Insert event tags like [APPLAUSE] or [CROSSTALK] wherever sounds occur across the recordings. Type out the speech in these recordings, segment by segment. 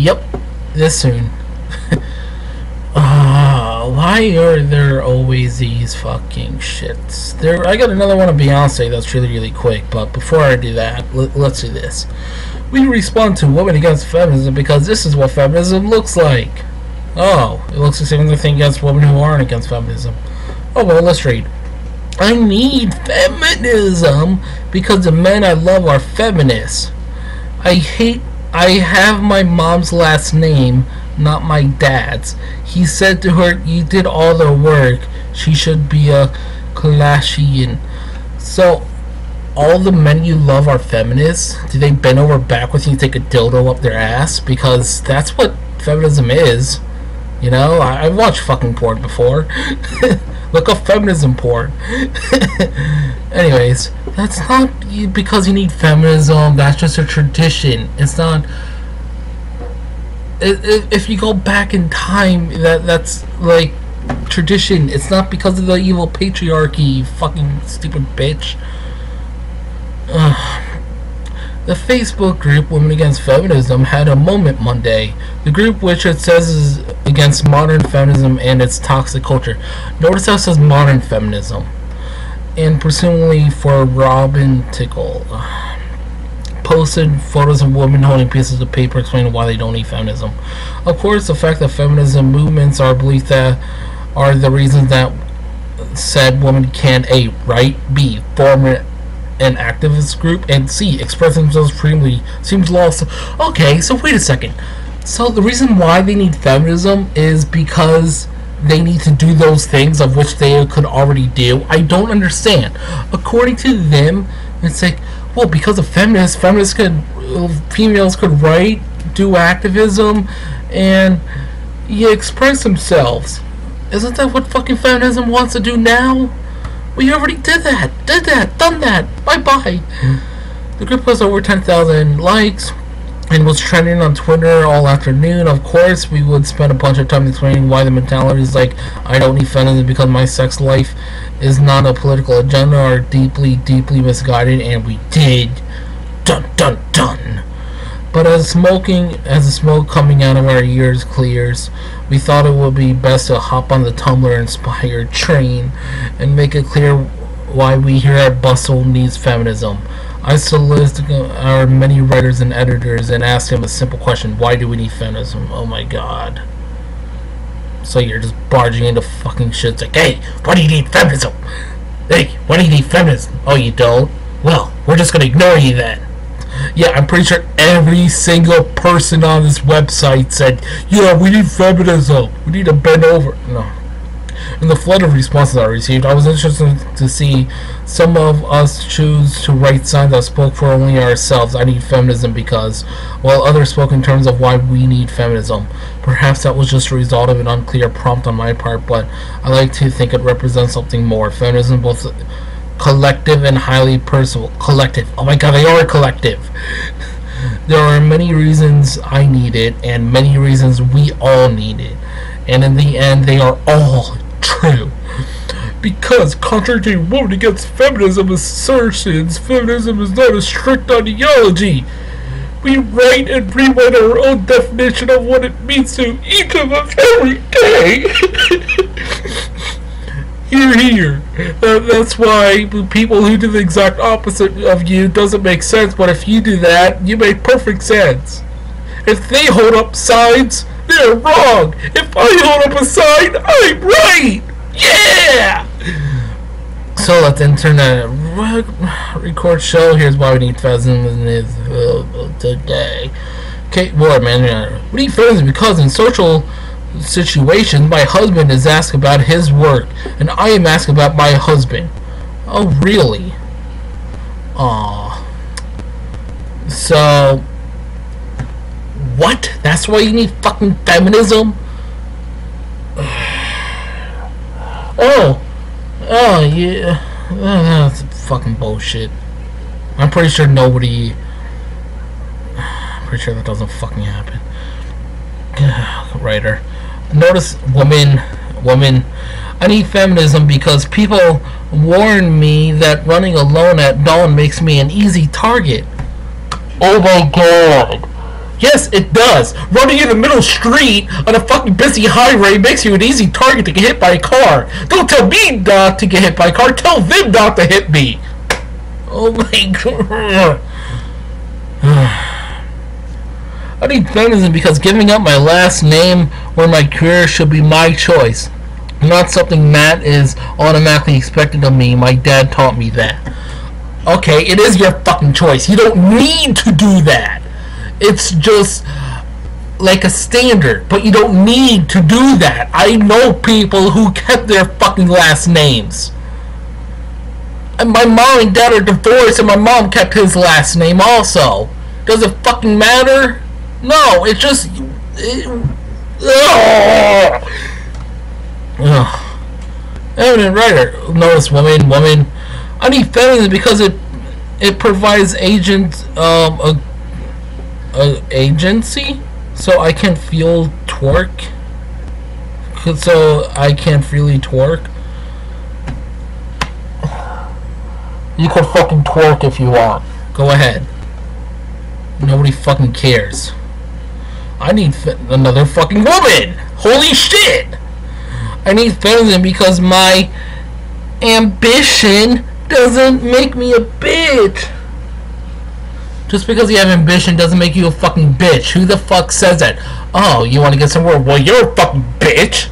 Yep, this soon. uh, [LAUGHS] why are there always these fucking shits? There, I got another one of Beyonce that's really, really quick. But before I do that, let's do this. We respond to women against feminism because this is what feminism looks like. Oh, it looks like the same thing against women who aren't against feminism. Oh well, let's read. I need feminism because the men I love are feminists. I hate. I have my mom's last name, not my dad's. He said to her, "You did all the work. She should be a Kardashian." So, all the men you love are feminists? Do they bend over backwards and you take a dildo up their ass? Because that's what feminism is. You know, I, I've watched fucking porn before. [LAUGHS] Look up feminism porn. [LAUGHS] Anyways, that's not because you need feminism. That's just a tradition. It's not. If you go back in time, that that's like tradition. It's not because of the evil patriarchy. Fucking stupid bitch. Ugh. The Facebook group Women Against Feminism had a moment Monday. The group, which it says is against modern feminism and its toxic culture. Notice how it says modern feminism. And presumably for Robin Thicke. Posted photos of women holding pieces of paper explaining why they don't need feminism. Of course, the fact that feminism movements are believed that are the reasons that said woman can't A. Right? B. Form an activist group and C express themselves freely seems lost. Okay, so wait a second. So the reason why they need feminism is because they need to do those things of which they could already do. I don't understand. According to them, it's like, well, because of feminists, feminists could, uh, females could write, do activism, and yeah, express themselves. Isn't that what fucking feminism wants to do now? We already did that, did that, done that. Bye bye. The group has over 10,000 likes and was trending on Twitter all afternoon. Of course, we would spend a bunch of time explaining why the mentality is like, I don't need feminism because my sex life is not a political agenda or deeply, deeply misguided, and we did. Dun dun dun. But as smoking, as the smoke coming out of our ears clears, we thought it would be best to hop on the Tumblr inspired train and make it clear why we here at Bustle needs feminism. I solicited our many writers and editors and asked them a simple question: Why do we need feminism? Oh my god! So you're just barging into fucking shit. It's like, hey, why do you need feminism? Hey, why do you need feminism? Oh, you don't? Well, we're just gonna ignore you then. Yeah, I'm pretty sure every single person on this website said, yeah, we need feminism. We need to bend over. No. In the flood of responses I received, I was interested to see some of us choose to write signs that spoke for only ourselves. I need feminism because, while others spoke in terms of why we need feminism. Perhaps that was just a result of an unclear prompt on my part, but I like to think it represents something more. Feminism both collective and highly personal. Collective. Oh my god, they are collective. There are many reasons I need it, and many reasons we all need it. And in the end, they are all true. Because, contrary to women against feminism assertions, feminism is not a strict ideology. We write and rewrite our own definition of what it means to each of us every day. [LAUGHS] Here, here. That, that's why people who do the exact opposite of you doesn't make sense, but if you do that, you make perfect sense. If they hold up signs, they're wrong. If I hold up a sign, I'm right. Yeah! So let's enter the re- record show. Here's why we need feminism is available today. Kate Warman, uh, we need feminism because in social situations, my husband is asked about his work, and I am asked about my husband. Oh, really? Aw. So, what? That's why you need fucking feminism? [SIGHS] oh. Oh, yeah. Oh, that's fucking bullshit. I'm pretty sure nobody. [SIGHS] I'm pretty sure that doesn't fucking happen. [SIGHS] Writer. Notice woman. Woman. I need feminism because people warn me that running alone at dawn makes me an easy target. Oh my god. Yes, it does. Running in the middle street on a fucking busy highway makes you an easy target to get hit by a car. Don't tell me not to get hit by a car. Tell them not to hit me. Oh my god. [SIGHS] I need feminism because giving up my last name or my career should be my choice. Not something Matt is automatically expected of me. My dad taught me that. Okay, it is your fucking choice. You don't need to do that. It's just like a standard, but you don't need to do that. I know people who [LAUGHS] kept their fucking last names. And my mom and dad are divorced, and my mom kept his last name also. Does it fucking matter? No, it's just. It, ugh. Eminent writer. Notice woman, woman. I need feminism because it it provides agent um a, a agency so I can feel twerk so I can freely twerk you can fucking twerk if you want go ahead nobody fucking cares I need another fucking woman holy shit I need feminism because my ambition doesn't make me a bitch. Just because you have ambition doesn't make you a fucking bitch. Who the fuck says that? Oh, you want to get some work? Well, you're a fucking bitch.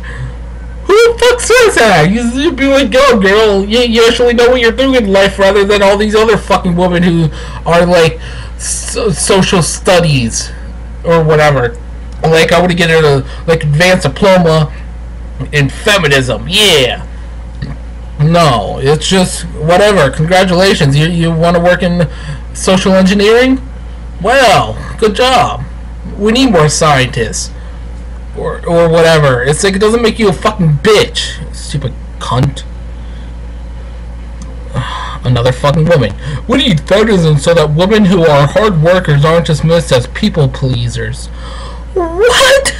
Who the fuck says that? You, would be like, yo, girl, you, you actually know what you're doing in life rather than all these other fucking women who are like so, social studies or whatever. Like, I want to get a like advanced diploma in feminism. Yeah. No, it's just whatever. Congratulations. You you want to work in social engineering? Well, good job. We need more scientists. Or or whatever. It's like it doesn't make you a fucking bitch. Stupid cunt. Another fucking woman. We need feminism so that women who are hard workers aren't dismissed as people pleasers. What?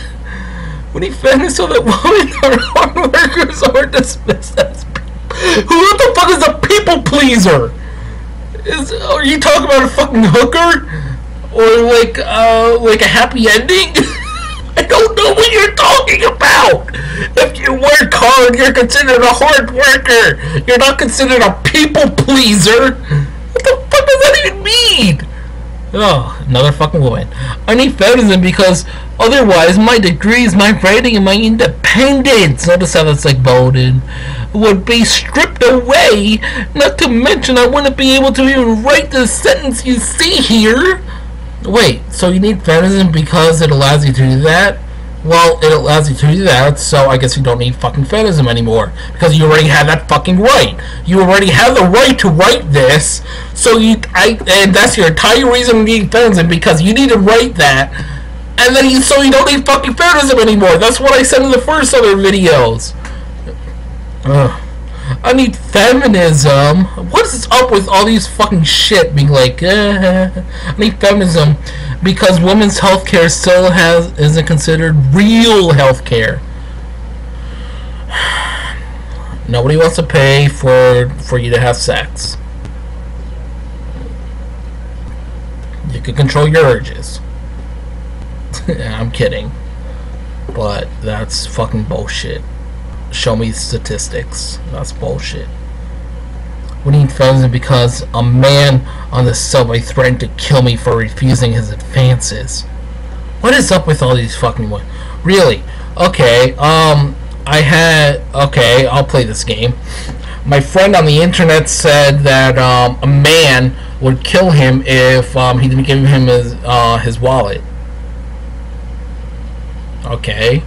We need feminism so that women who are hard workers aren't dismissed as who the fuck is a people pleaser? Is are you talking about a fucking hooker? Or like uh like a happy ending? [LAUGHS] I don't know what you're talking about. If Oh, hard, you're considered a hard worker. You're not considered a people pleaser. What the fuck does that even mean? Oh, another fucking woman. I need feminism because otherwise my degrees, my writing, and my independence, notice how that's like bolded, would be stripped away. Not to mention I wouldn't be able to even write the sentence you see here. Wait, so you need feminism because it allows you to do that? Well, it allows you to do that, so I guess you don't need fucking feminism anymore. Because you already have that fucking right. You already have the right to write this, so you, I, and that's your entire reason you need feminism, because you need to write that, and then you, so you don't need fucking feminism anymore. That's what I said in the first other videos. Ugh. I need feminism. What is up with all these fucking shit being like, [LAUGHS] I need feminism because women's health care still has isn't considered real health care. [SIGHS] Nobody wants to pay for for you to have sex. You can control your urges. [LAUGHS] I'm kidding. But that's fucking bullshit. Show me statistics. That's bullshit. We need feminism because a man on the subway threatened to kill me for refusing his advances. What is up with all these fucking women? Really? Okay, um, I had... Okay, I'll play this game. My friend on the internet said that um, a man would kill him if um, he didn't give him his, uh, his wallet. Okay.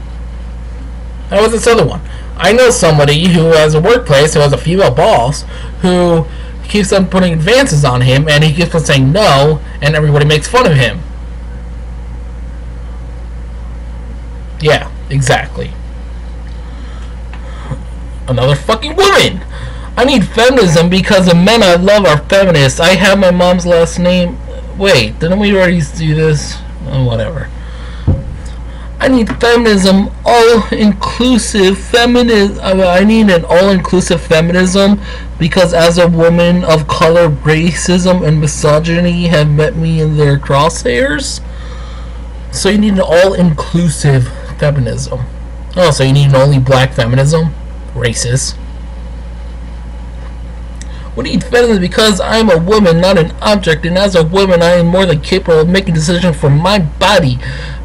That was this other one. I know somebody who has a workplace who has a female boss who keeps on putting advances on him and he keeps on saying no and everybody makes fun of him. Yeah, exactly. Another fucking woman! I need feminism because the men I love are feminists. I have my mom's last name. Wait, didn't we already do this? Oh, whatever. I need feminism, all-inclusive feminism. I need an all-inclusive feminism because as a woman of color, racism and misogyny have met me in their crosshairs. So you need an all-inclusive feminism. Oh, so you need an only black feminism? Racist. We need feminism because I am a woman, not an object, and as a woman, I am more than capable of making decisions for my body.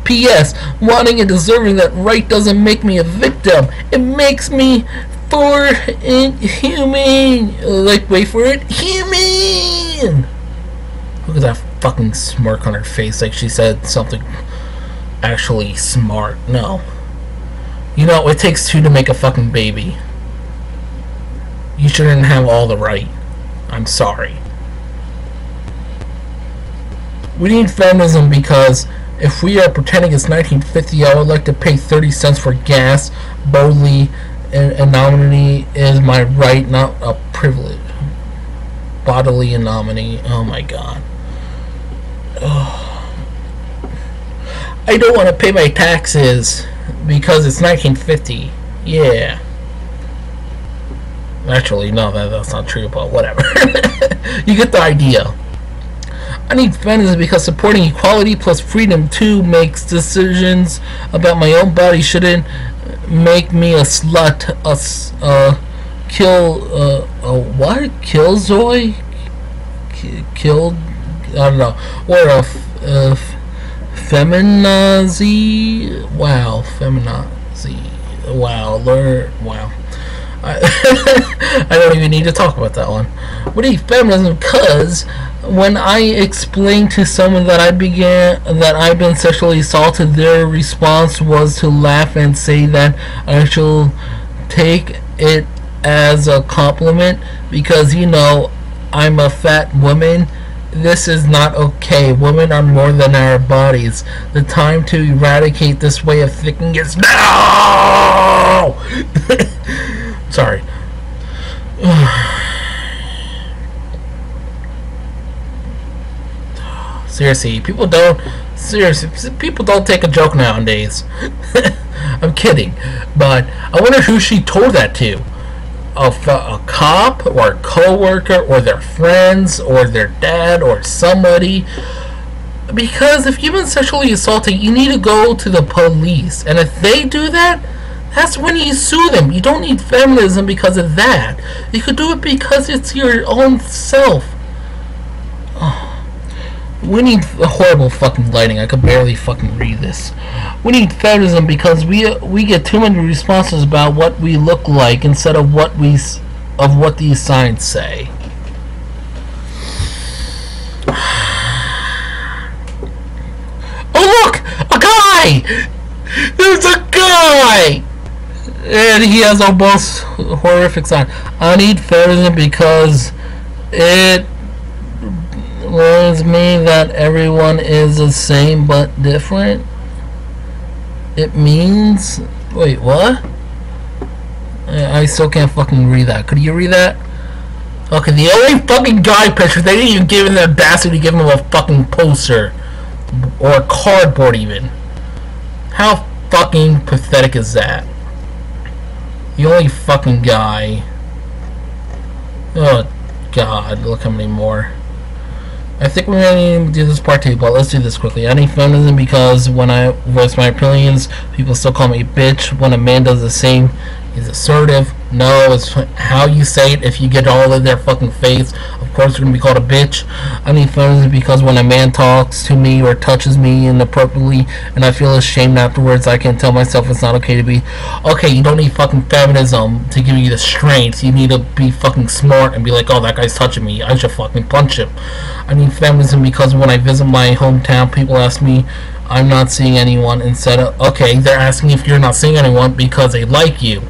P.S. Wanting and deserving that right doesn't make me a victim. It makes me for inhuman. Like, wait for it, human. Look at that fucking smirk on her face, like she said something actually smart. No. You know, it takes two to make a fucking baby. You shouldn't have all the right. I'm sorry. We need feminism because if we are pretending it's 1950, I would like to pay 30 cents for gas. Boldly, anonymity is my right, not a privilege. Bodily anonymity. Oh my god. I don't want to pay my taxes because it's 1950. Yeah. Actually, no, that, that's not true, but whatever. [LAUGHS] you get the idea. I need feminism because supporting equality plus freedom too makes decisions about my own body shouldn't make me a slut, a uh, kill, uh, a what? Killzoy? Killed? I don't know. Or a, feminazi? Wow, feminazi. Wow, learn. Wow. I, [LAUGHS] I don't even need to talk about that one. What do you feminism? Because when I explained to someone that I began that I've been sexually assaulted, their response was to laugh and say that I should take it as a compliment because you know I'm a fat woman. This is not okay. Women are more than our bodies. The time to eradicate this way of thinking is now. [LAUGHS] Sorry. [SIGHS] seriously, people don't. Seriously, people don't take a joke nowadays. [LAUGHS] I'm kidding, but I wonder who she told that to. A, a cop or a coworker or their friends or their dad or somebody because if you've been sexually assaulted you need to go to the police and if they do that that's when you sue them. You don't need feminism because of that. You could do it because it's your own self. Oh. We need horrible fucking lighting. I could barely fucking read this. We need feminism because we we get too many responses about what we look like instead of what we of what these signs say. [SIGHS] Oh look, a guy! There's a guy! And he has a most horrific sign. I need feminism because it learns me that everyone is the same but different. It means wait what? I still can't fucking read that. Could you read that? Okay, the only fucking guy picture they didn't even give him the bastard to give him a fucking poster or cardboard even. How fucking pathetic is that? The only fucking guy. Oh, God. Look how many more. I think we're going to do this part two, but let's do this quickly. I need feminism because when I voice my opinions, people still call me a bitch. When a man does the same, he's assertive. No, it's how you say it. If you get all in their fucking face, of course you're gonna be called a bitch. I need feminism because when a man talks to me or touches me inappropriately, and I feel ashamed afterwards, I can't tell myself it's not okay to be. Okay, you don't need fucking feminism to give you the strength. You need to be fucking smart and be like, oh, that guy's touching me. I should fucking punch him. I need feminism because when I visit my hometown, people ask me. I'm not seeing anyone instead of okay, they're asking if you're not seeing anyone because they like you.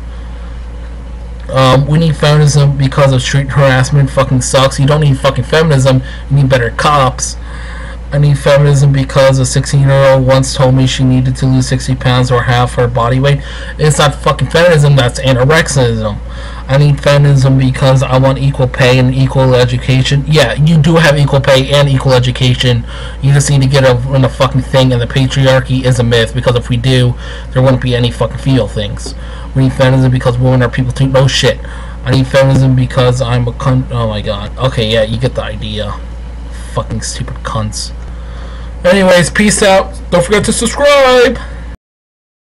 Um, we need feminism because of street harassment fucking sucks. You don't need fucking feminism. You need better cops. I need feminism because a 16 year old once told me she needed to lose 60 pounds or half her body weight. It's not fucking feminism, that's anorexism. I need feminism because I want equal pay and equal education. Yeah, you do have equal pay and equal education. You just need to get in a fucking thing, and the patriarchy is a myth because if we do, there wouldn't be any fucking feel things. We need feminism because women are people too. No shit. I need feminism because I'm a cunt. Oh my god. Okay, yeah, you get the idea. Fucking stupid cunts. Anyways, peace out. Don't forget to subscribe.